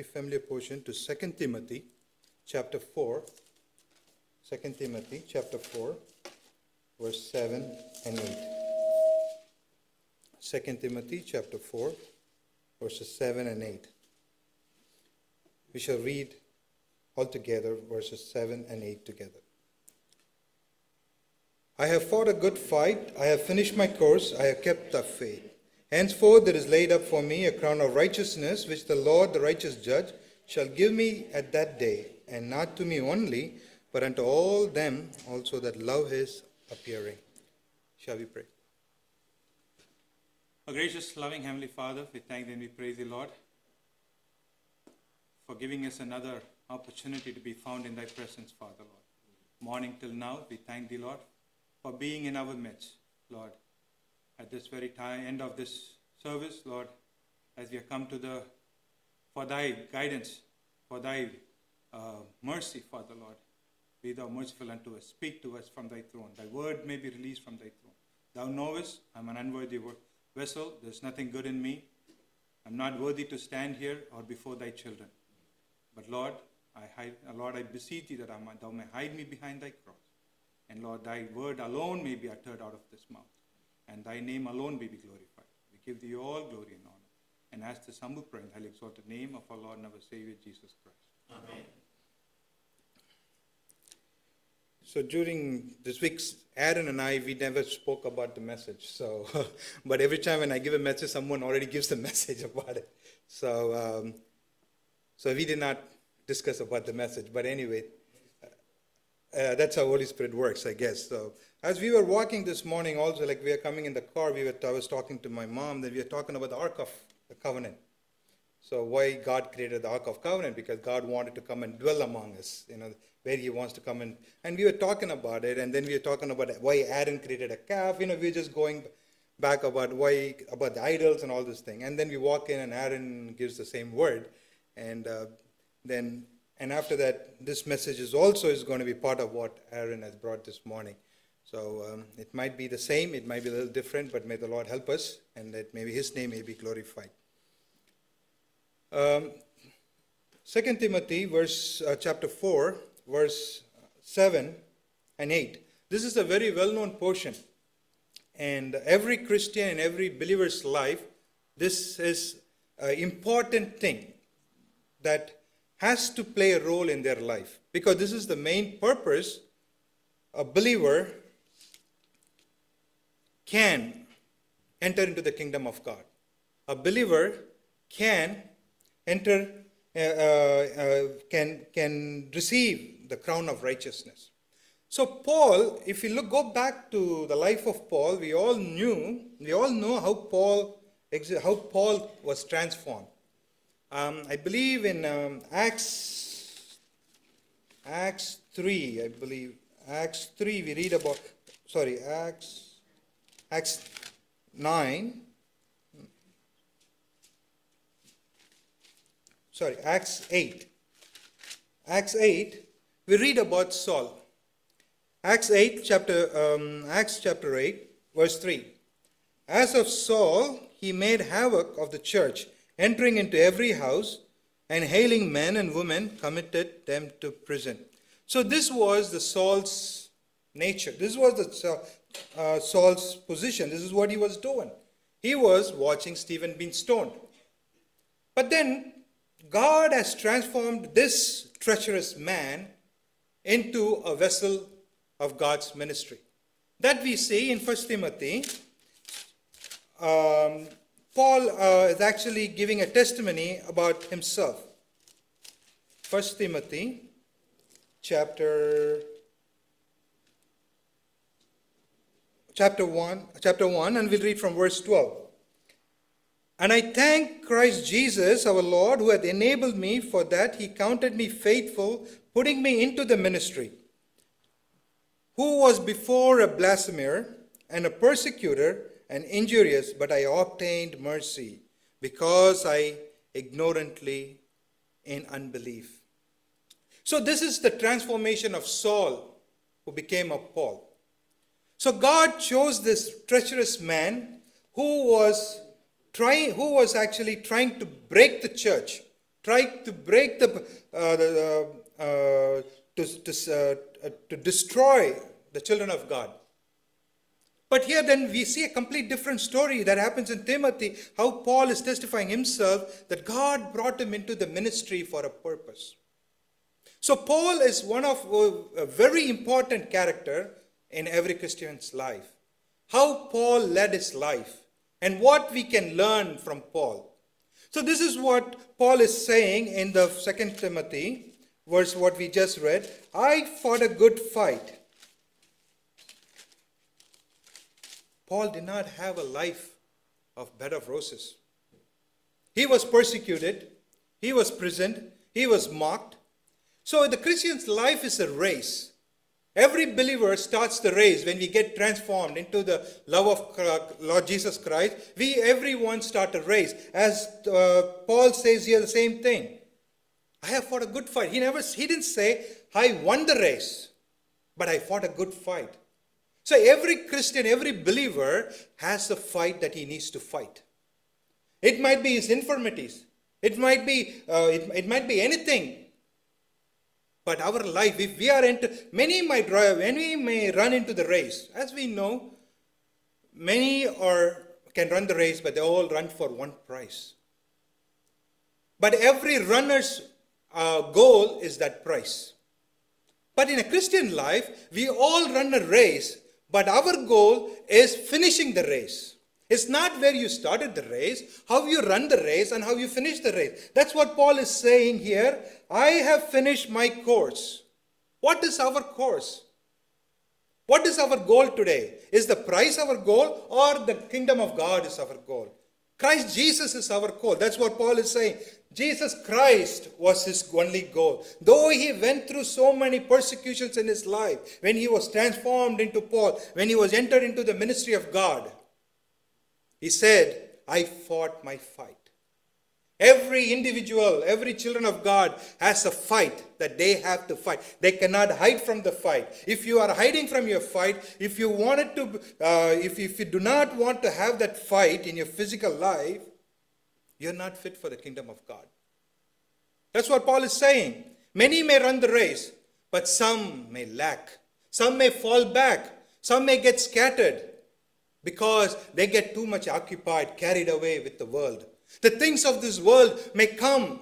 very familiar portion to 2 Timothy chapter 4. 2 Timothy chapter 4, verse 7 and 8. 2 Timothy chapter 4, verses 7 and 8. We shall read altogether verses 7 and 8 together. I have fought a good fight, I have finished my course, I have kept the faith. Henceforth there is laid up for me a crown of righteousness, which the Lord, the righteous judge, shall give me at that day, and not to me only, but unto all them also that love his appearing. Shall we pray? Our gracious, loving Heavenly Father, we thank thee and we praise the Lord, for giving us another opportunity to be found in thy presence, Father, Lord. Morning till now, we thank thee, Lord, for being in our midst, Lord. At this very time, end of this service, Lord, as we have come to the, for thy guidance, for thy uh, mercy, Father, Lord. Be thou merciful unto us. Speak to us from thy throne. Thy word may be released from thy throne. Thou knowest I'm an unworthy vessel. There's nothing good in me. I'm not worthy to stand here or before thy children. But Lord, I hide, Lord, I beseech thee that I might, thou may hide me behind thy cross. And Lord, thy word alone may be uttered out of this mouth, and thy name alone may be glorified. We give thee all glory and honor. And ask the humble prayer in the highly exalted name of our Lord and our Savior Jesus Christ. Amen. So during this week's, Aaron and I, we never spoke about the message. So, but every time when I give a message, someone already gives the message about it. So, um, so we did not discuss about the message. But anyway, uh, that's how Holy Spirit works, I guess. So, as we were walking this morning, also like we were coming in the car, we were I was talking to my mom. That we were talking about the Ark of the Covenant. So why God created the Ark of Covenant? Because God wanted to come and dwell among us. You know where He wants to come and And we were talking about it, and then we were talking about why Aaron created a calf. You know, we were just going back about why about the idols and all this thing. And then we walk in, and Aaron gives the same word, and uh, then and after that, this message is also is going to be part of what Aaron has brought this morning. So um, it might be the same, it might be a little different, but may the Lord help us, and that maybe His name may be glorified. Um, 2 Timothy, verse uh, chapter 4, verse 7 and 8. This is a very well known portion. And every Christian and every believer's life, this is an important thing that has to play a role in their life because this is the main purpose a believer can enter into the kingdom of God. A believer can enter, uh, uh, uh, can, can receive the crown of righteousness. So, Paul, if you look, go back to the life of Paul, we all knew, we all know how Paul, how Paul was transformed. Um, I believe in um, Acts, Acts 3, I believe. Acts 3, we read about, sorry, Acts, Acts 9. Sorry, Acts 8. Acts 8, we read about Saul. Acts 8, chapter, um, Acts chapter 8, verse 3. As of Saul, he made havoc of the church entering into every house and hailing men and women, committed them to prison. So this was the Saul's nature. This was the uh, Saul's position. This is what he was doing. He was watching Stephen being stoned. But then God has transformed this treacherous man into a vessel of God's ministry. That we see in 1 Timothy um, Paul uh, is actually giving a testimony about himself. 1 Timothy chapter chapter 1 chapter 1 and we'll read from verse 12. And I thank Christ Jesus our Lord who hath enabled me for that he counted me faithful putting me into the ministry who was before a blasphemer and a persecutor and injurious, but I obtained mercy because I ignorantly in unbelief. So, this is the transformation of Saul, who became a Paul. So, God chose this treacherous man who was trying, who was actually trying to break the church, trying to break the, uh, the uh, uh, to, to, uh, to destroy the children of God. But here then we see a complete different story that happens in Timothy, how Paul is testifying himself that God brought him into the ministry for a purpose. So Paul is one of uh, a very important character in every Christian's life. How Paul led his life and what we can learn from Paul. So this is what Paul is saying in the second Timothy verse what we just read. I fought a good fight. Paul did not have a life of bed of roses. He was persecuted, he was imprisoned, he was mocked. So the Christian's life is a race. Every believer starts the race when we get transformed into the love of Lord Jesus Christ. We, everyone, start a race. As uh, Paul says here, the same thing. I have fought a good fight. He never, he didn't say, I won the race, but I fought a good fight. So every Christian, every believer has a fight that he needs to fight. It might be his infirmities. It might be, uh, it, it might be anything but our life, if we are into, many might many may run into the race. As we know, many are can run the race, but they all run for one prize. But every runner's uh, goal is that prize. But in a Christian life, we all run a race, but our goal is finishing the race. It's not where you started the race, how you run the race, and how you finish the race. That's what Paul is saying here. I have finished my course. What is our course? What is our goal today? Is the price our goal or the kingdom of God is our goal? Christ Jesus is our goal. That's what Paul is saying. Jesus Christ was his only goal. Though he went through so many persecutions in his life, when he was transformed into Paul, when he was entered into the ministry of God, he said, I fought my fight. Every individual, every children of God has a fight that they have to fight. They cannot hide from the fight. If you are hiding from your fight, if you wanted to, uh, if, if you do not want to have that fight in your physical life, you're not fit for the kingdom of God. That's what Paul is saying. Many may run the race, but some may lack. Some may fall back. Some may get scattered because they get too much occupied, carried away with the world. The things of this world may come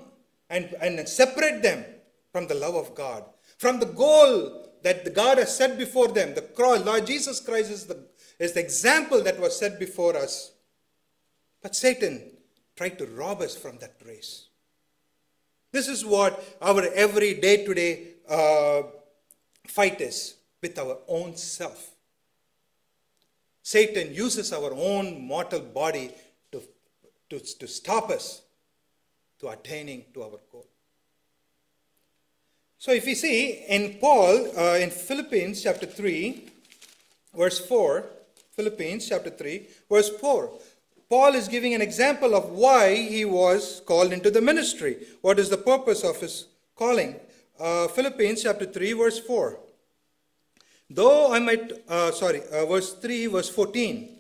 and, and separate them from the love of God, from the goal that God has set before them. The cross, Lord Jesus Christ is the, is the example that was set before us. But Satan tried to rob us from that race. This is what our every day to day uh, fight is with our own self. Satan uses our own mortal body to, to, to stop us to attaining to our goal. So if we see in Paul, uh, in Philippians chapter 3, verse 4, Philippians chapter 3, verse 4, Paul is giving an example of why he was called into the ministry. What is the purpose of his calling? Uh, Philippians chapter 3, verse 4. Though I might, uh, sorry, uh, verse 3, verse 14.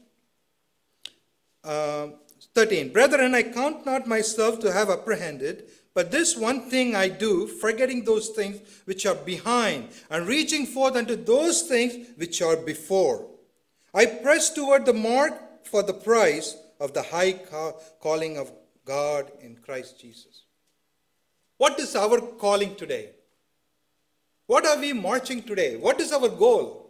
Uh, 13. Brethren, I count not myself to have apprehended, but this one thing I do, forgetting those things which are behind, and reaching forth unto those things which are before. I press toward the mark for the prize of the high calling of God in Christ Jesus. What is our calling today? What are we marching today? What is our goal?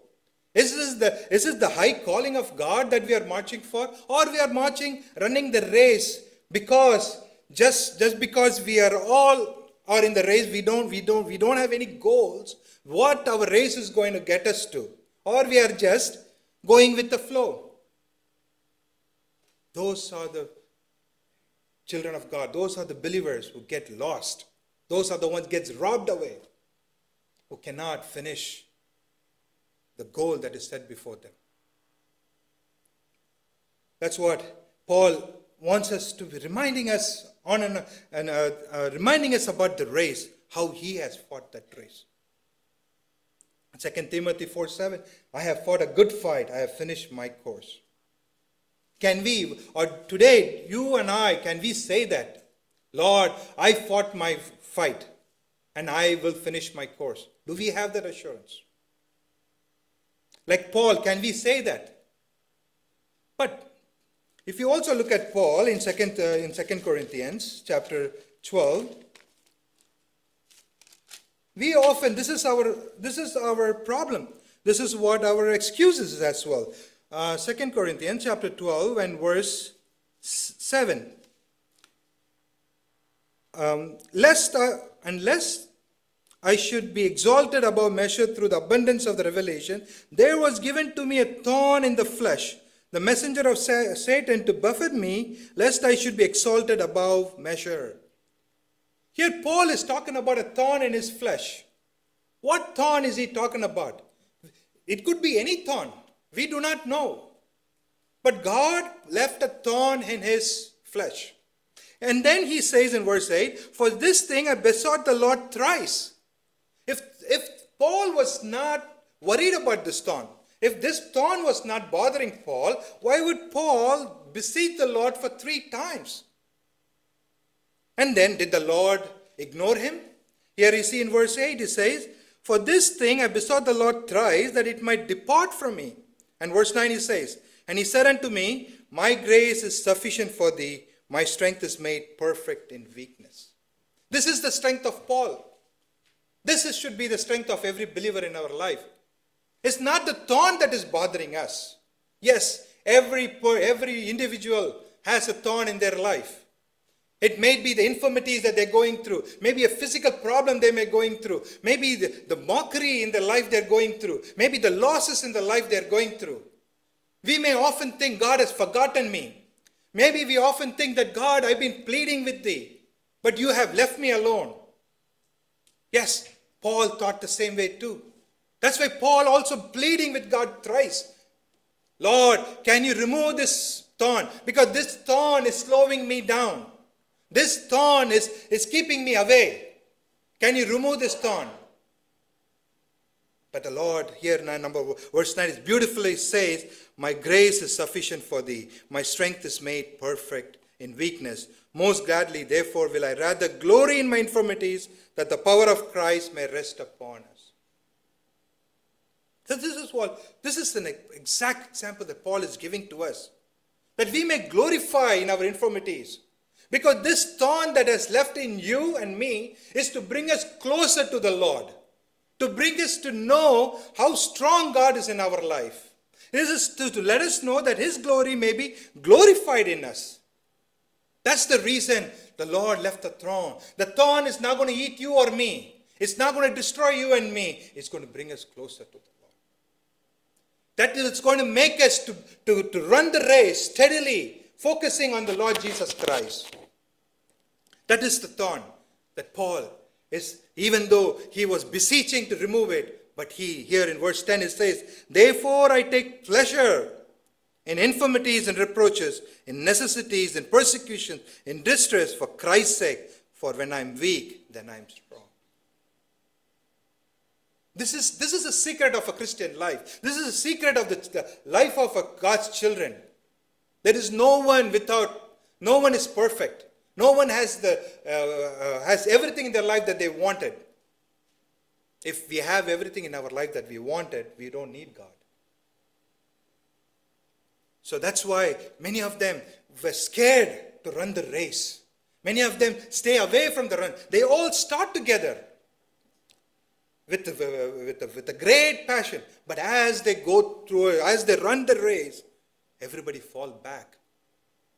Is this, the, is this the high calling of God that we are marching for? Or we are marching, running the race because just, just because we are all are in the race, we don't, we, don't, we don't have any goals, what our race is going to get us to. Or we are just going with the flow. Those are the children of God. Those are the believers who get lost. Those are the ones gets robbed away who cannot finish the goal that is set before them. That's what Paul wants us to be reminding us on and, and uh, uh, reminding us about the race, how he has fought that race. 2 Timothy 4 7, I have fought a good fight, I have finished my course. Can we, or today, you and I, can we say that? Lord, I fought my fight and I will finish my course. Do we have that assurance? Like Paul, can we say that? But if you also look at Paul in second uh, in second Corinthians chapter 12, we often this is our this is our problem. This is what our excuses is as well. Uh, Corinthians chapter 12 and verse 7. Um, lest I, unless I should be exalted above measure through the abundance of the revelation, there was given to me a thorn in the flesh, the messenger of Satan to buffet me, lest I should be exalted above measure. Here, Paul is talking about a thorn in his flesh. What thorn is he talking about? It could be any thorn. We do not know. But God left a thorn in his flesh. And then he says in verse 8, For this thing I besought the Lord thrice. If, Paul was not worried about this thorn, if this thorn was not bothering Paul, why would Paul beseech the Lord for three times? And then did the Lord ignore him? Here you see in verse 8, he says, For this thing I besought the Lord thrice that it might depart from me. And verse 9 he says, And he said unto me, My grace is sufficient for thee, my strength is made perfect in weakness. This is the strength of Paul. This is, should be the strength of every believer in our life. It's not the thorn that is bothering us. Yes, every, every individual has a thorn in their life. It may be the infirmities that they're going through, maybe a physical problem they may be going through, maybe the, the mockery in the life they're going through, maybe the losses in the life they're going through. We may often think God has forgotten me. Maybe we often think that God, I've been pleading with thee, but you have left me alone. Yes, Paul thought the same way too. That's why Paul also pleading with God thrice. Lord, can you remove this thorn? Because this thorn is slowing me down. This thorn is, is keeping me away. Can you remove this thorn? But the Lord, here number verse 9 is beautifully says, My grace is sufficient for thee, my strength is made perfect in weakness. Most gladly, therefore, will I rather glory in my infirmities, that the power of Christ may rest upon us. So this is what this is an exact example that Paul is giving to us. That we may glorify in our infirmities. Because this thorn that has left in you and me is to bring us closer to the Lord. To bring us to know how strong God is in our life. This is to, to let us know that His glory may be glorified in us. That's the reason the Lord left the thorn. The thorn is not going to eat you or me. It's not going to destroy you and me. It's going to bring us closer to the Lord. That is, it's going to make us to, to, to run the race steadily, focusing on the Lord Jesus Christ. That is the thorn that Paul is, even though he was beseeching to remove it, but he, here in verse 10, it says, Therefore I take pleasure in infirmities and reproaches, in necessities and persecutions, in distress for Christ's sake. For when I'm weak, then I'm strong. This is, this is a secret of a Christian life. This is a secret of the, the life of a God's children. There is no one without, no one is perfect. No one has, the, uh, uh, has everything in their life that they wanted. If we have everything in our life that we wanted, we don't need God. So that's why many of them were scared to run the race. Many of them stay away from the run. They all start together with, with, with a great passion. But as they go through, as they run the race, everybody fall back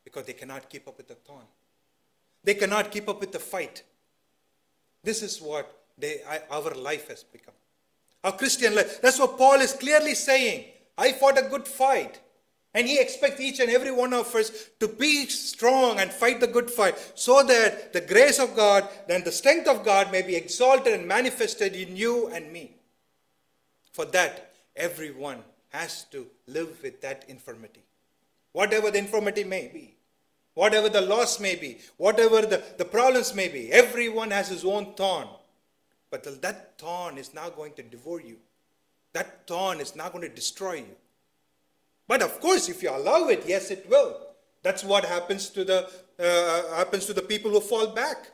because they cannot keep up with the thorn. They cannot keep up with the fight. This is what they, our life has become. Our Christian life. That's what Paul is clearly saying. I fought a good fight. And he expects each and every one of us to be strong and fight the good fight so that the grace of God and the strength of God may be exalted and manifested in you and me. For that, everyone has to live with that infirmity. Whatever the infirmity may be, whatever the loss may be, whatever the, the problems may be, everyone has his own thorn. But that thorn is not going to devour you. That thorn is not going to destroy you. But of course, if you allow it, yes, it will. That's what happens to the uh, happens to the people who fall back.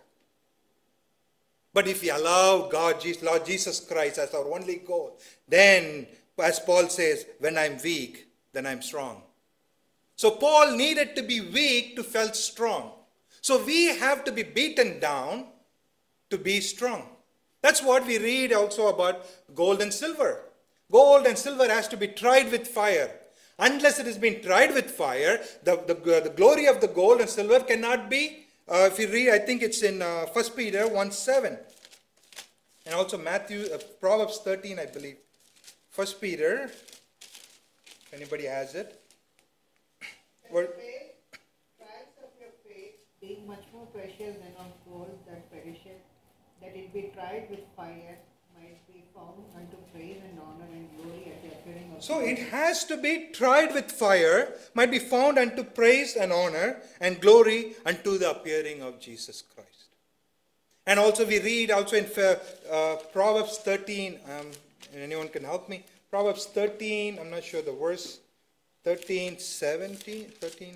But if we allow God, Lord Jesus Christ, as our only goal, then, as Paul says, when I'm weak, then I'm strong. So Paul needed to be weak to feel strong. So we have to be beaten down to be strong. That's what we read also about gold and silver. Gold and silver has to be tried with fire. Unless it has been tried with fire, the, the, the glory of the gold and silver cannot be. Uh, if you read, I think it's in uh, 1 Peter 1 7. And also Matthew, uh, Proverbs 13, I believe. 1 Peter, if anybody has it. What? Trials of your faith, being much more precious than of gold that perisheth, that it be tried with fire, might be found unto praise and honor and glory at the appearing of So it has to be tried with fire, might be found unto praise and honor and glory unto the appearing of Jesus Christ. And also we read also in uh, Proverbs 13, um, anyone can help me? Proverbs 13, I'm not sure the verse, 13, 17, 13,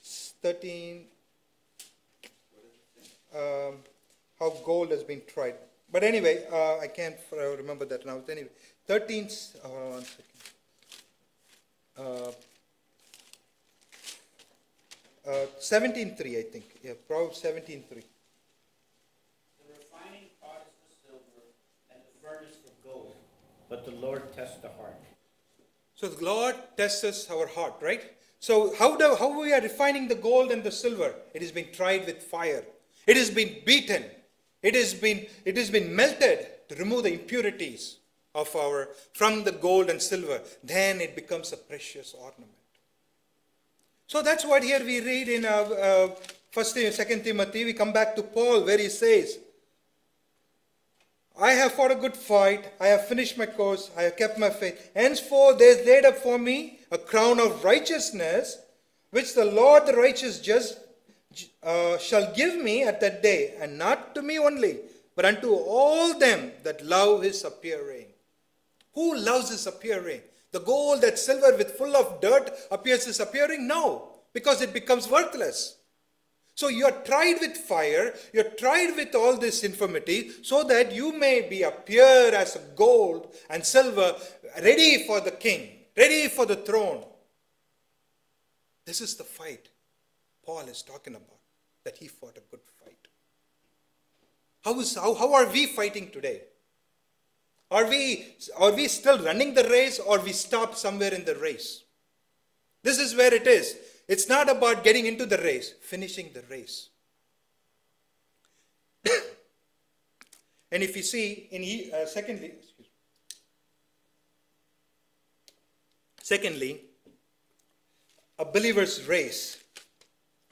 13, um, how gold has been tried. But anyway, uh, I can't remember that now. But anyway, 13, uh, one second. Uh, uh, 17.3, I think. Yeah, Proverbs 17.3. but the Lord tests the heart. So the Lord tests us our heart, right? So how do how we are refining the gold and the silver? It has been tried with fire. It has been beaten. It has been it has been melted to remove the impurities of our from the gold and silver. Then it becomes a precious ornament. So that's what here we read in uh, uh, First, Second Timothy. We come back to Paul where he says, I have fought a good fight. I have finished my course. I have kept my faith. Henceforth, there is laid up for me a crown of righteousness, which the Lord, the righteous judge, uh, shall give me at that day, and not to me only, but unto all them that love his appearing. Who loves his appearing? The gold that silver with full of dirt appears his appearing? No, because it becomes worthless. So you are tried with fire, you are tried with all this infirmity, so that you may be appear as gold and silver, ready for the king, ready for the throne. This is the fight Paul is talking about, that he fought a good fight. How, is, how, how are we fighting today? Are we, are we still running the race or we stopped somewhere in the race? This is where it is. It's not about getting into the race, finishing the race. and if you see, in uh, secondly, secondly, a believer's race.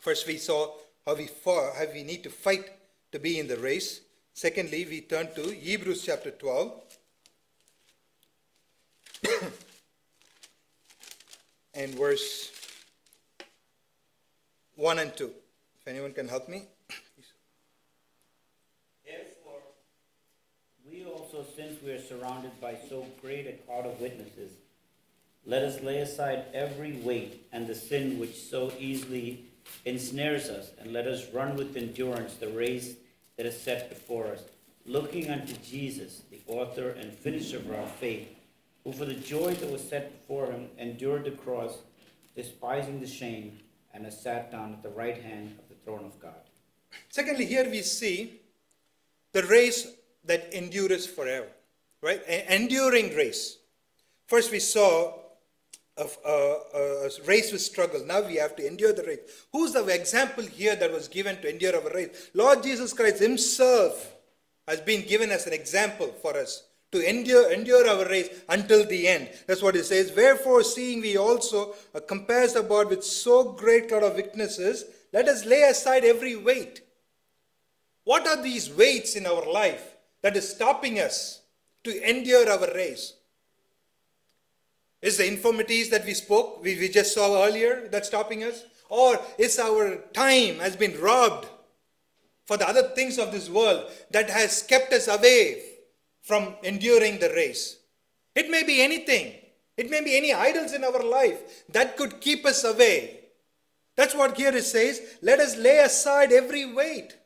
First, we saw how we how we need to fight to be in the race. Secondly, we turn to Hebrews chapter 12. and verse 1 and 2. If anyone can help me. Therefore, we also, since we are surrounded by so great a cloud of witnesses, let us lay aside every weight and the sin which so easily ensnares us, and let us run with endurance the race that is set before us, looking unto Jesus, the author and finisher of our faith, who for the joy that was set before him endured the cross, despising the shame and has sat down at the right hand of the throne of God. Secondly, here we see the race that endures forever, right? An enduring race. First, we saw a, a, uh, uh, a, race with struggle. Now we have to endure the race. Who's the example here that was given to endure our race? Lord Jesus Christ Himself has been given as an example for us to endure, endure our race until the end. That's what it says. Wherefore, seeing we also uh, are compassed about with so great cloud of witnesses, let us lay aside every weight. What are these weights in our life that is stopping us to endure our race? Is the infirmities that we spoke, we, we just saw earlier, that's stopping us? Or is our time has been robbed for the other things of this world that has kept us away from enduring the race. It may be anything. It may be any idols in our life that could keep us away That's what here it says. Let us lay aside every weight.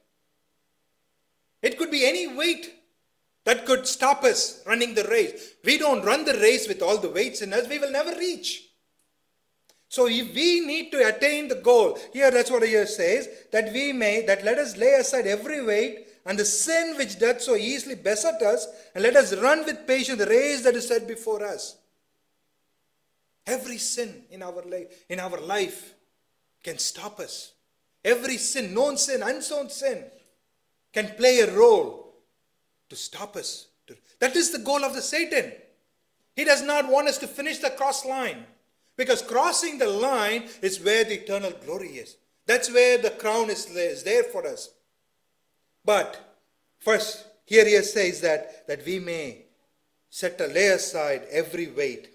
It could be any weight that could stop us running the race. We don't run the race with all the weights in us, we will never reach. So if we need to attain the goal, here that's what here says, that we may, that let us lay aside every weight and the sin which doth so easily beset us, and let us run with patience the race that is set before us. Every sin in our life, in our life can stop us. Every sin, known sin, unsown sin, can play a role to stop us. That is the goal of the Satan. He does not want us to finish the cross line. Because crossing the line is where the eternal glory is. That's where the crown is, is there for us. But first, here he says that, that we may set a lay aside every weight.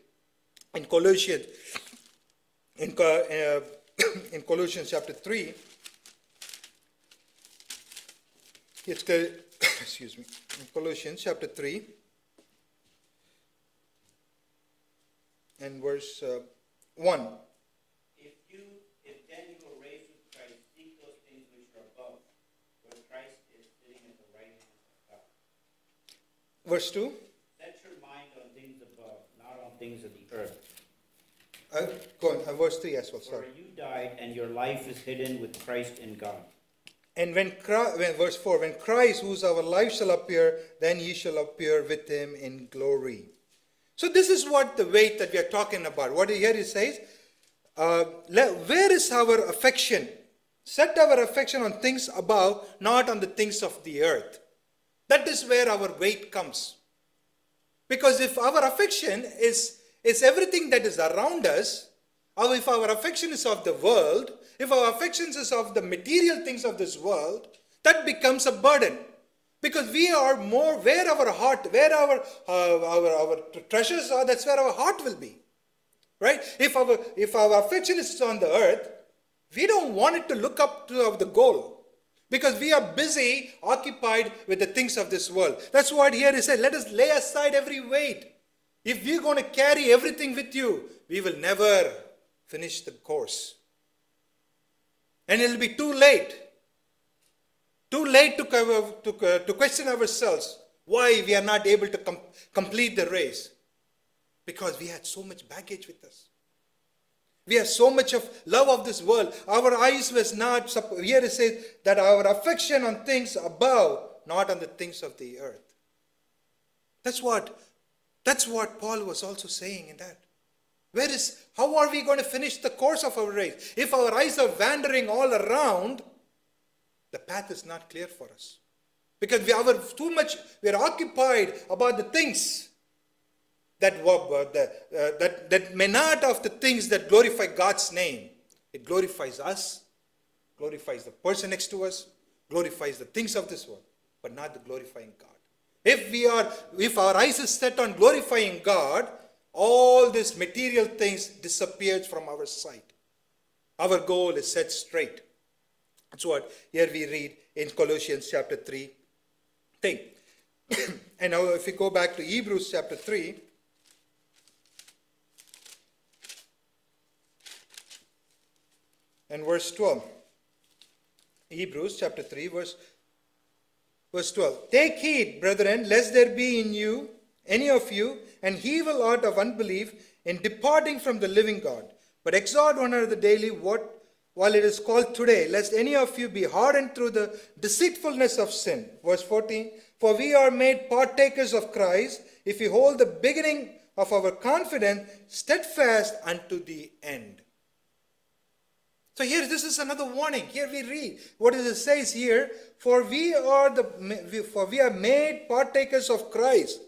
In Colossians, in, uh, in Colossians chapter 3, it's excuse me, in Colossians chapter 3 and verse uh, 1. If you, if then you were raised with Christ, seek those things which are above, where Christ is sitting at the right hand of God. Verse 2. Set your mind on things above, not on things of the earth. Uh, go on, uh, verse 3 as well, sorry. For you died, and your life is hidden with Christ in God. And when, when verse 4, when Christ, who is our life shall appear, then ye shall appear with him in glory. So this is what the weight that we are talking about. What here it says, uh, where is our affection? Set our affection on things above, not on the things of the earth. That is where our weight comes. Because if our affection is, is everything that is around us, or if our affection is of the world, if our affection is of the material things of this world, that becomes a burden. Because we are more where our heart, where our, uh, our, our treasures are, that's where our heart will be. Right? If our, if our affection is on the earth, we don't want it to look up to the goal. Because we are busy, occupied with the things of this world. That's what he said. Let us lay aside every weight. If we're going to carry everything with you, we will never finish the course. And it'll be too late too late to, to, uh, to question ourselves why we are not able to com- complete the race. Because we had so much baggage with us. We have so much of love of this world. Our eyes was not, here it says that our affection on things above, not on the things of the earth. That's what, that's what Paul was also saying in that. Where is, how are we going to finish the course of our race? If our eyes are wandering all around, the path is not clear for us. Because we are too much, we are occupied about the things that, uh, the, that, that may not of the things that glorify God's name. It glorifies us, glorifies the person next to us, glorifies the things of this world, but not the glorifying God. If we are, if our eyes is set on glorifying God, all these material things disappears from our sight. Our goal is set straight. That's what here we read in Colossians chapter 3 thing. and now if we go back to Hebrews chapter 3, and verse 12. Hebrews chapter 3, verse, verse 12. Take heed, brethren, lest there be in you, any of you, an evil heart of unbelief in departing from the living God. But exhort one another daily what while it is called today, lest any of you be hardened through the deceitfulness of sin. Verse 14 For we are made partakers of Christ if we hold the beginning of our confidence steadfast unto the end. So here, this is another warning. Here we read what it says here: For we are the for we are made partakers of Christ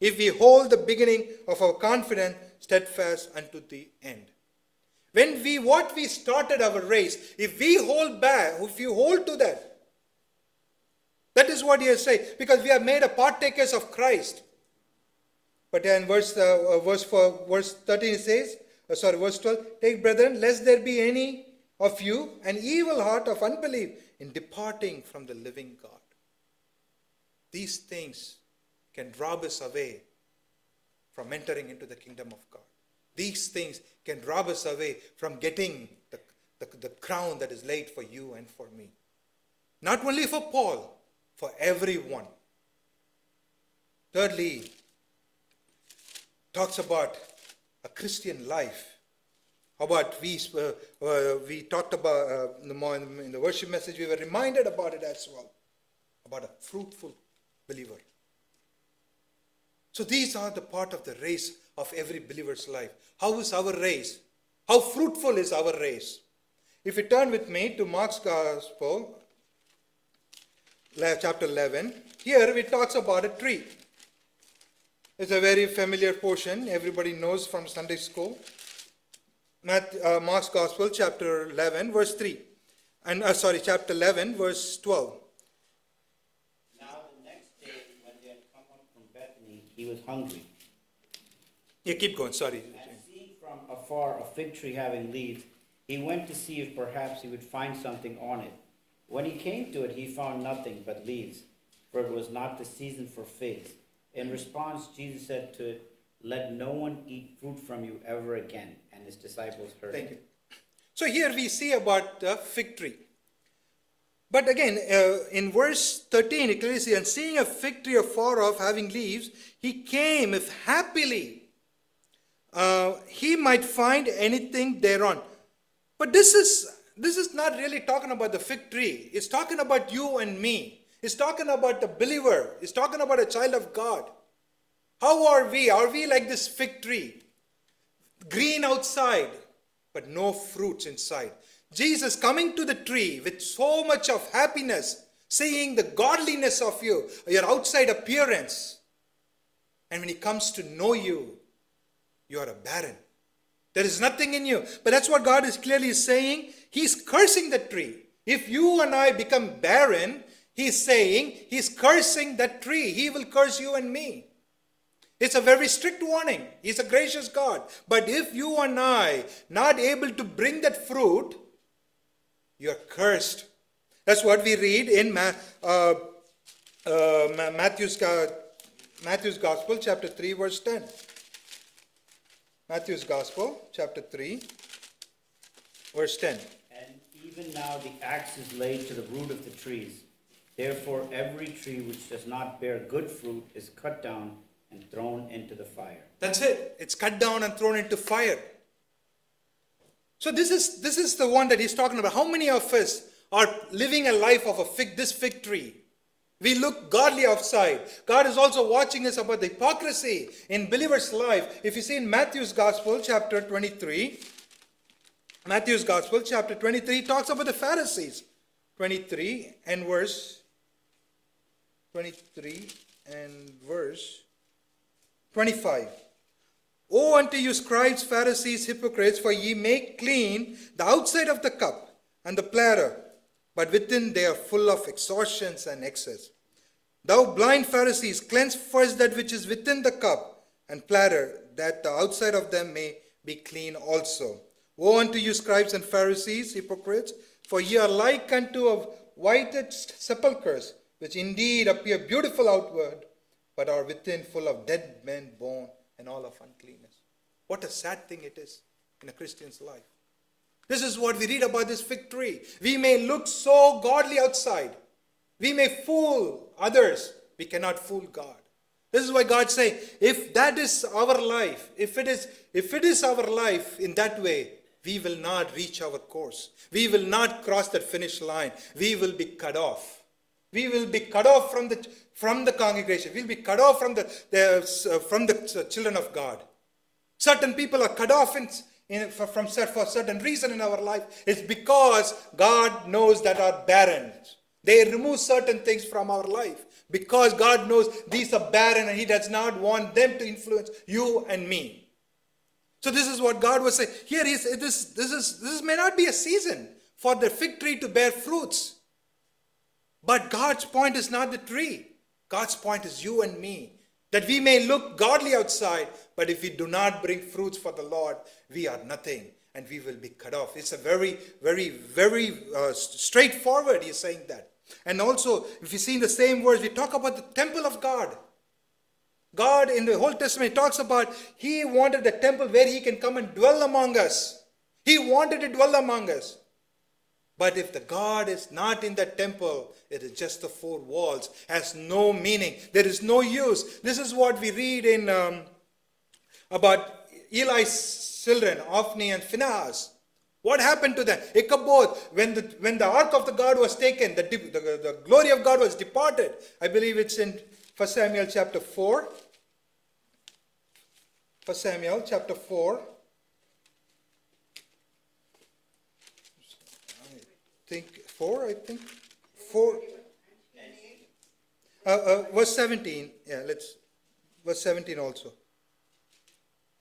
if we hold the beginning of our confidence steadfast unto the end. When we, what we started our race, if we hold back, if you hold to that, that is what he is saying, because we are made a partakers of Christ. But then verse, uh, uh verse, four, verse 13 says, uh, sorry, verse 12, take brethren, lest there be any of you an evil heart of unbelief in departing from the living God. These things can rob us away from entering into the kingdom of God. These things can rob us away from getting the, the, the crown that is laid for you and for me. Not only for Paul, for everyone. Thirdly, talks about a Christian life. How about we, uh, uh, we talked about uh, in, the, in the worship message, we were reminded about it as well, about a fruitful believer. So these are the part of the race of every believer's life. How is our race? How fruitful is our race? If you turn with me to Mark's Gospel, chapter 11, here it talks about a tree. It's a very familiar portion, everybody knows from Sunday school. Uh, Mark's Gospel, chapter 11, verse 3. And uh, sorry, chapter 11, verse 12. Now the next day, when they had come up from Bethany, he was hungry. Yeah, keep going, sorry. And seeing from afar a fig tree having leaves, he went to see if perhaps he would find something on it. When he came to it, he found nothing but leaves, for it was not the season for figs. In response, Jesus said to it, Let no one eat fruit from you ever again. And his disciples heard Thank it. you. So here we see about the fig tree. But again, uh, in verse 13, it clearly says, And seeing a fig tree afar off having leaves, he came if happily uh, he might find anything thereon. But this is this is not really talking about the fig tree. It's talking about you and me. It's talking about the believer. It's talking about a child of God. How are we? Are we like this fig tree? Green outside, but no fruits inside. Jesus coming to the tree with so much of happiness, seeing the godliness of you, your outside appearance. And when he comes to know you, you are a barren. There is nothing in you. But that's what God is clearly saying. He's cursing the tree. If you and I become barren, He's saying He's cursing that tree. He will curse you and me. It's a very strict warning. He's a gracious God. But if you and I not able to bring that fruit, you're cursed. That's what we read in Ma- uh, uh, Matthew's, uh, Matthew's Gospel, chapter 3, verse 10. Matthew's Gospel, chapter 3, verse 10. And even now the axe is laid to the root of the trees. Therefore, every tree which does not bear good fruit is cut down and thrown into the fire. That's it. It's cut down and thrown into fire. So this is this is the one that he's talking about. How many of us are living a life of a fig this fig tree? We look godly outside. God is also watching us about the hypocrisy in believers' life. If you see in Matthew's Gospel, chapter 23, Matthew's Gospel, chapter 23, talks about the Pharisees. 23 and verse 23 and verse 25. Woe unto you, scribes, Pharisees, hypocrites, for ye make clean the outside of the cup and the platter, but within they are full of extortions and excess. Thou blind Pharisees, cleanse first that which is within the cup and platter, that the outside of them may be clean also. Woe unto you, scribes and Pharisees, hypocrites, for ye are like unto a whited sepulchres, which indeed appear beautiful outward, but are within full of dead men bone and all of uncleanness. What a sad thing it is in a Christian's life. This is what we read about this fig tree. We may look so godly outside. We may fool others. We cannot fool God. This is why God saying, if that is our life, if it is, if it is our life in that way, we will not reach our course. We will not cross that finish line. We will be cut off. We will be cut off from the, from the congregation. We'll be cut off from the, the from the children of God. Certain people are cut off in, in, for, from for certain reason in our life. It's because God knows that are barren. They remove certain things from our life because God knows these are barren and He does not want them to influence you and me. So this is what God was saying. Here is this this is this may not be a season for the fig tree to bear fruits. But God's point is not the tree. God's point is you and me. That we may look godly outside, but if we do not bring fruits for the Lord, we are nothing and we will be cut off. It's a very, very, very uh, straightforward, he's saying that. And also, if you see in the same words, we talk about the temple of God. God in the Old Testament talks about He wanted a temple where He can come and dwell among us. He wanted to dwell among us. But if the God is not in the temple, it is just the four walls, has no meaning. There is no use. This is what we read in um, about Eli's children, Hophni and Phinehas. What happened to them? Ichabod, when the, when the ark of the God was taken, the, the, the glory of God was departed. I believe it's in 1 Samuel chapter 4. 1 Samuel chapter 4. Think 4, I think. 4. Uh, uh, verse 17. Yeah, let's. Verse 17 also.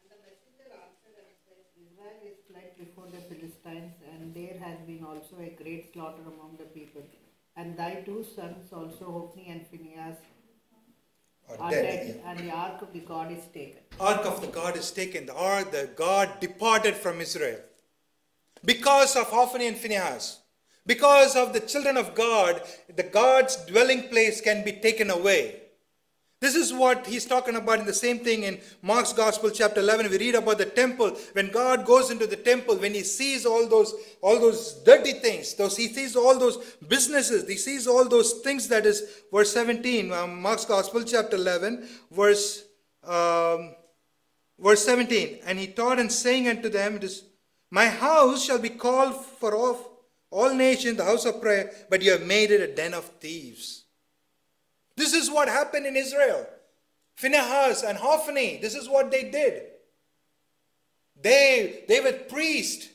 And the messenger answered and Israel fled before the Philistines, and there has been also a great slaughter among the people. And thy two sons also, Hophni and Phinehas, Or are dead, dead, yeah. and the ark of the God is taken. Ark of the God is taken. The ark, the God departed from Israel. Because of Hophni and Phinehas. Because of the children of God, the God's dwelling place can be taken away. This is what he's talking about in the same thing in Mark's Gospel, chapter 11. We read about the temple. When God goes into the temple, when he sees all those, all those dirty things, those, he sees all those businesses, he sees all those things that is verse 17, um, Mark's Gospel, chapter 11, verse, um, verse 17. And he taught and saying unto them, It is, My house shall be called for all, all nations the house of prayer, but you have made it a den of thieves. This is what happened in Israel. Phinehas and Hophni, this is what they did. They, they were priests.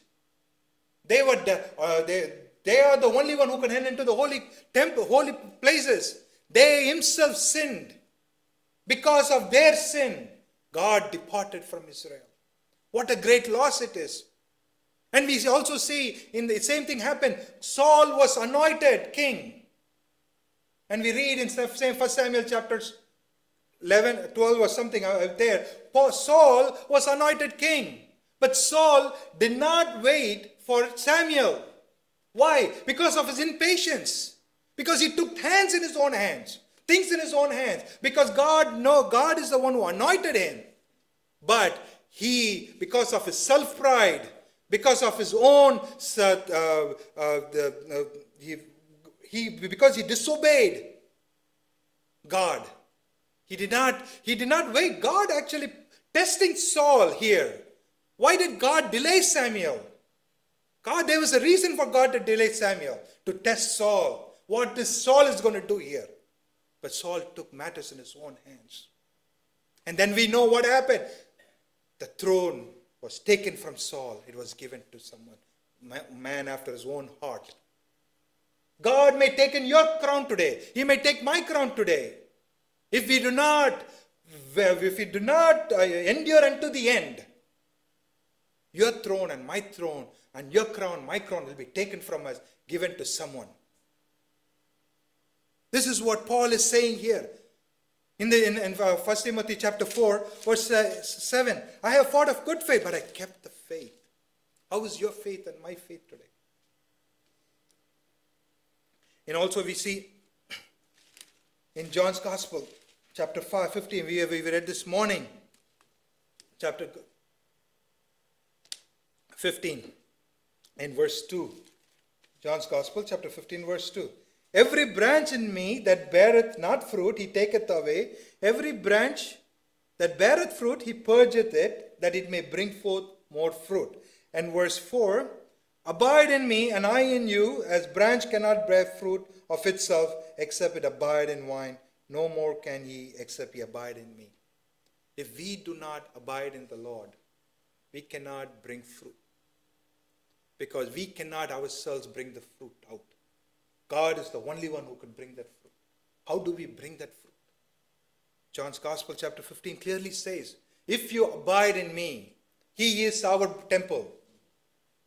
They were uh, they, they are the only one who can enter into the holy temple, holy places. They himself sinned. Because of their sin, God departed from Israel. What a great loss it is. And we also see in the same thing happened. Saul was anointed king. And we read in same First Samuel chapters 11, 12 or something out there. Saul was anointed king. But Saul did not wait for Samuel. Why? Because of his impatience. Because he took hands in his own hands, things in his own hands. Because God, no, God is the one who anointed him. But he, because of his self pride, because of his own, uh, uh, the, uh, he, he, because he disobeyed God, he did not, he did not wait. God actually testing Saul here. Why did God delay Samuel? God, there was a reason for God to delay Samuel, to test Saul. What this Saul is going to do here. But Saul took matters in his own hands. And then we know what happened. The throne was taken from Saul, it was given to someone, man after his own heart. God may take in your crown today. He may take my crown today. If we do not, if we do not uh, endure unto the end, your throne and my throne and your crown, my crown will be taken from us, given to someone. This is what Paul is saying here. In, the, in, in uh, 1 Timothy chapter 4, verse uh, 7, I have fought of good faith, but I kept the faith. How is your faith and my faith today? And also we see in John's Gospel, chapter 5, 15, we, we read this morning, chapter 15, in verse 2. John's Gospel, chapter 15, verse 2. Every branch in me that beareth not fruit, he taketh away. Every branch that beareth fruit, he purgeth it, that it may bring forth more fruit. And verse 4 Abide in me, and I in you, as branch cannot bear fruit of itself, except it abide in wine. No more can ye, except ye abide in me. If we do not abide in the Lord, we cannot bring fruit. Because we cannot ourselves bring the fruit out. God is the only one who can bring that fruit. How do we bring that fruit? John's Gospel, chapter 15, clearly says, If you abide in me, He is our temple.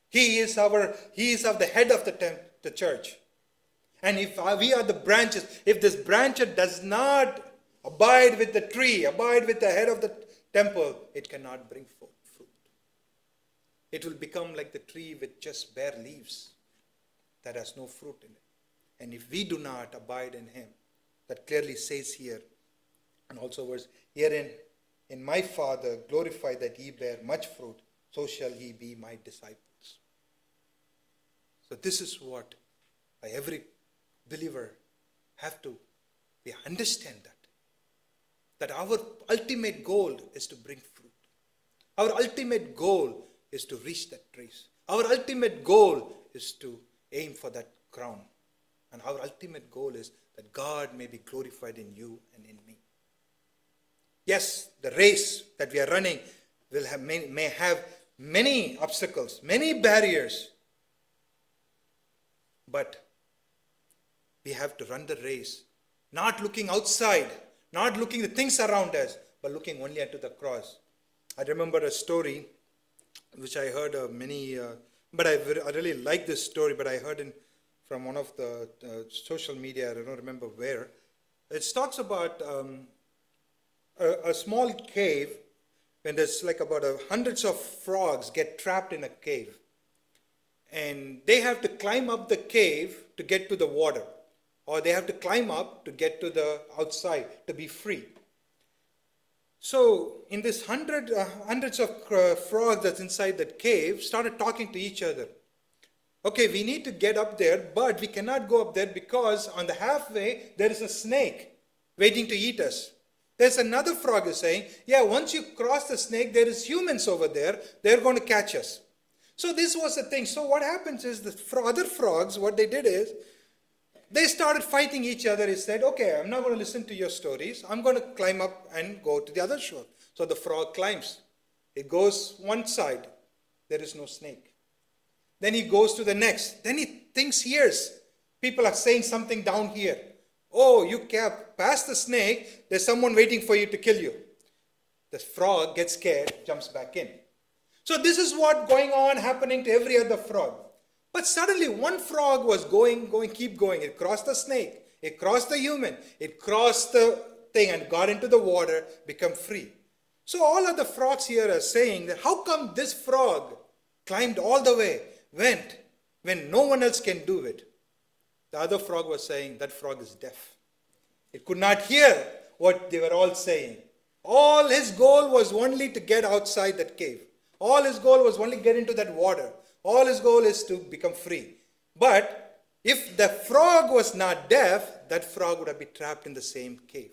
He is our, He is of the head of the, temp, the church. And if uh, we are the branches, if this branch does not abide with the tree, abide with the head of the temple, it cannot bring forth fruit. It will become like the tree with just bare leaves that has no fruit in it. And if we do not abide in him, that clearly says here, and also verse, herein in my Father glorify that ye bear much fruit, so shall ye be my disciples. So this is what every believer have to we understand that. That our ultimate goal is to bring fruit. Our ultimate goal is to reach that race. Our ultimate goal is to aim for that crown. And our ultimate goal is that God may be glorified in you and in me. Yes, the race that we are running will have many, may have many obstacles, many barriers. But we have to run the race, not looking outside, not looking the things around us, but looking only unto the cross. I remember a story which I heard uh, many, uh, but I, really like this story, but I heard in, from one of the uh, social media, I don't remember where. It talks about um, a, a, small cave when there's like about a, hundreds of frogs get trapped in a cave. And they have to climb up the cave to get to the water, or they have to climb up to get to the outside to be free. So, in this hundred, uh, hundreds of uh, frogs that's inside that cave started talking to each other. Okay, we need to get up there, but we cannot go up there because on the halfway there is a snake waiting to eat us. There's another frog is saying, yeah, once you cross the snake, there is humans over there. They're going to catch us. So this was the thing. So what happens is the other frogs, what they did is, they started fighting each other. He said, okay, I'm not going to listen to your stories. I'm going to climb up and go to the other shore. So the frog climbs. It goes one side. There is no snake. Then he goes to the next. Then he thinks, hears. People are saying something down here. Oh, you kept past the snake, there's someone waiting for you to kill you. The frog gets scared, jumps back in. So this is what going on happening to every other frog. But suddenly one frog was going, going, keep going. It crossed the snake, it crossed the human, it crossed the thing and got into the water, become free. So all of the frogs here are saying that how come this frog climbed all the way, went, when no one else can do it? The other frog was saying, That frog is deaf. It could not hear what they were all saying. All his goal was only to get outside that cave. All his goal was only get into that water. All his goal is to become free. But if the frog was not deaf, that frog would have been trapped in the same cave.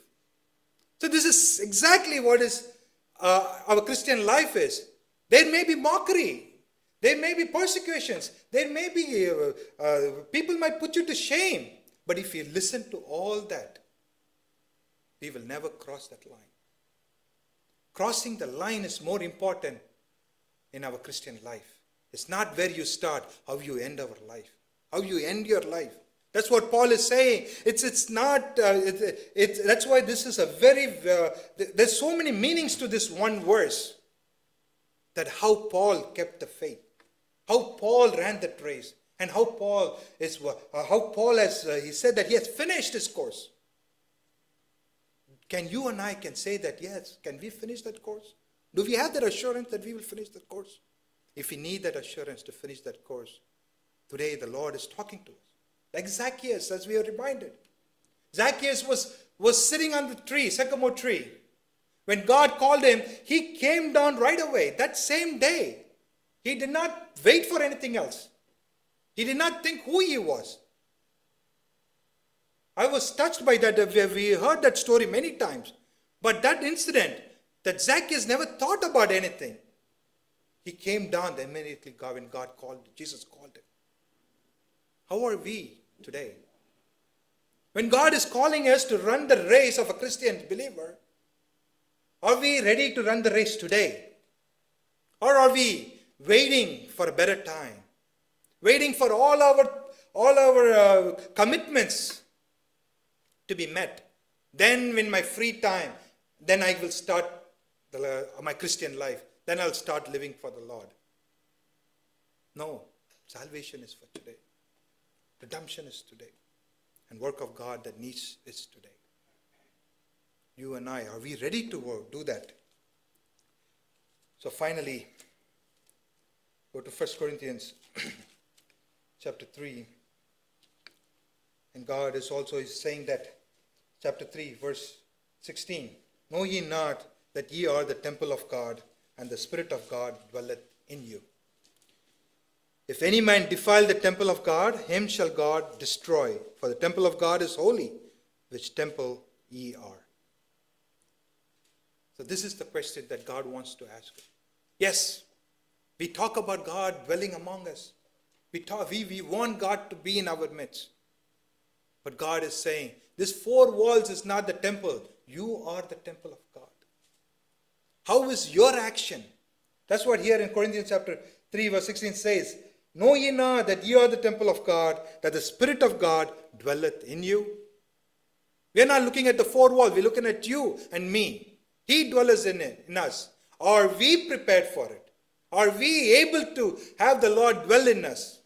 So this is exactly what is uh, our Christian life is. There may be mockery. There may be persecutions. There may be, uh, uh, people might put you to shame. But if you listen to all that, we will never cross that line. Crossing the line is more important in our Christian life. It's not where you start, how you end our life, how you end your life. That's what Paul is saying. It's, it's not, uh, it, it, that's why this is a very, uh, there's so many meanings to this one verse that how Paul kept the faith how Paul ran that race, and how Paul is uh, how Paul has uh, he said that he has finished his course. Can you and I can say that yes? Can we finish that course? Do we have that assurance that we will finish that course? If we need that assurance to finish that course, today the Lord is talking to us. Like Zacchaeus, as we are reminded. Zacchaeus was, was sitting on the tree, sycamore tree. When God called him, he came down right away that same day. He did not wait for anything else. He did not think who he was. I was touched by that. We heard that story many times. But that incident, that Zacchaeus never thought about anything. He came down immediately when God called, Jesus called him. How are we today? When God is calling us to run the race of a Christian believer, are we ready to run the race today? Or are we waiting for a better time, waiting for all our, all our uh, commitments to be met. Then, in my free time, then I will start the, uh, my Christian life. Then I'll start living for the Lord. No, salvation is for today. Redemption is today. And work of God that needs is today. You and I, are we ready to work, do that? So finally, Go to 1 Corinthians chapter 3. And God is also saying that, chapter 3, verse 16 Know ye not that ye are the temple of God, and the Spirit of God dwelleth in you. If any man defile the temple of God, him shall God destroy. For the temple of God is holy, which temple ye are. So, this is the question that God wants to ask. Yes, we talk about God dwelling among us. We, talk, we, we want God to be in our midst. But God is saying, this four walls is not the temple. You are the temple of God. How is your action? That's what here in Corinthians chapter 3, verse 16 says. Know ye not that ye are the temple of God, that the Spirit of God dwelleth in you? We are not looking at the four walls, we're looking at you and me. He dwells in in us. Are we prepared for it? Are we able to have the Lord dwell in us?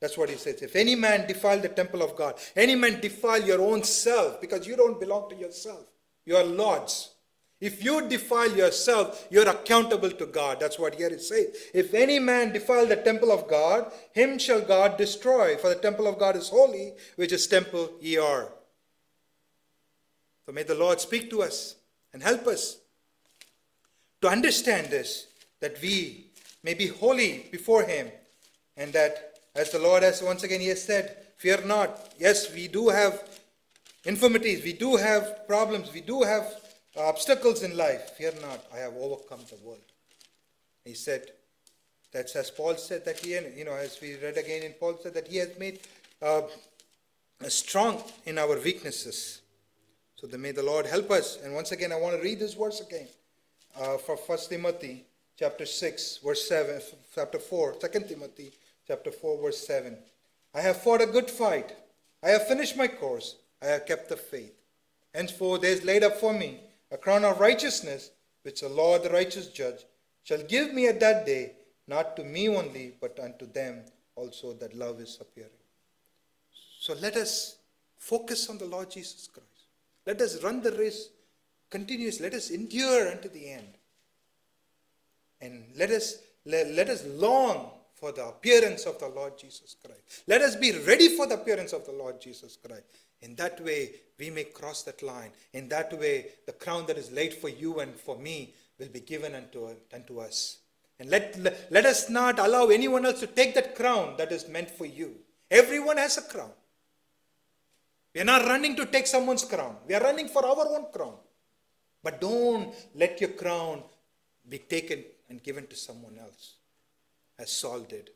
That's what he says. If any man defile the temple of God, any man defile your own self, because you don't belong to yourself, you are Lord's. If you defile yourself, you're accountable to God. That's what here it says. If any man defile the temple of God, him shall God destroy. For the temple of God is holy, which is temple ye are. So may the Lord speak to us and help us to understand this, that we may be holy before him, and that as the Lord has once again he has said, fear not. Yes, we do have infirmities, we do have problems, we do have obstacles in life. Fear not, I have overcome the world. He said, that's as Paul said that he, you know, as we read again in Paul said that he has made uh, strong in our weaknesses. So that may the Lord help us. And once again, I want to read this verse again uh, for 1 Timothy chapter 6, verse 7, chapter 4, 2 Timothy chapter 4, verse 7. I have fought a good fight. I have finished my course. I have kept the faith. Henceforth there is laid up for me a crown of righteousness, which the Lord, the righteous judge, shall give me at that day, not to me only, but unto them also that love is appearing. So let us focus on the Lord Jesus Christ. Let us run the race continuously. Let us endure unto the end. And let us, let, let us long for the appearance of the Lord Jesus Christ. Let us be ready for the appearance of the Lord Jesus Christ. In that way, we may cross that line. In that way, the crown that is laid for you and for me will be given unto, unto us. And let, let, let us not allow anyone else to take that crown that is meant for you. Everyone has a crown. We are not running to take someone's crown. We are running for our own crown. But don't let your crown be taken and given to someone else, as Saul did.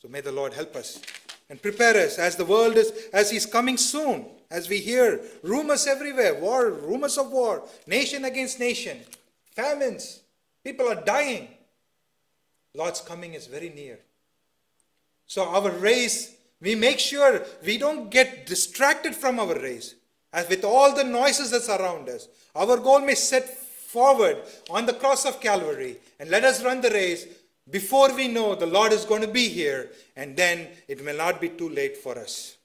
So may the Lord help us and prepare us as the world is, as He's coming soon, as we hear rumors everywhere war, rumors of war, nation against nation, famines, people are dying. Lord's coming is very near. So, our race, we make sure we don't get distracted from our race. As with all the noises that's around us, our goal may set forward on the cross of Calvary and let us run the race before we know the Lord is going to be here, and then it will not be too late for us.